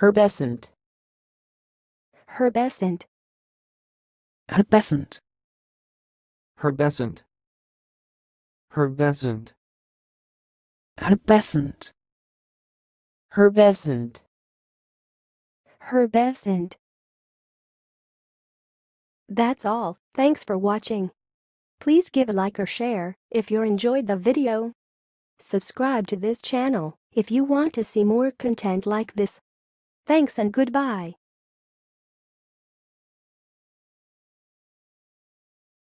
Herbescent. Herbescent. Herbescent. Herbescent. Herbescent. Herbescent. Herbescent. Herbescent. That's all. Thanks for watching. Please give a like or share if you enjoyed the video. Subscribe to this channel if you want to see more content like this. Thanks and goodbye.